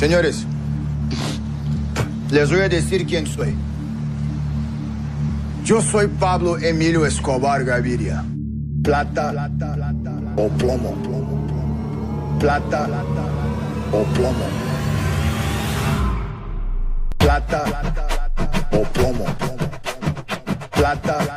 Señores, les voy a decir quién soy. Yo soy Pablo Emilio Escobar Gaviria. Plata, o plomo. Plata o plomo. Plata o plomo. Plata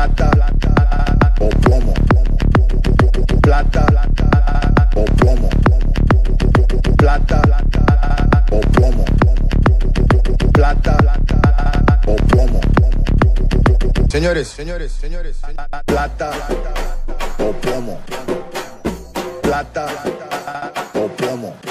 Plata o plomo. Plata o plomo. Plata o plomo. Plata o plomo. Señores, señores, señores, plata o plomo. Plata o plomo.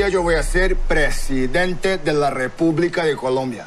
Día yo voy a ser presidente de la República de Colombia.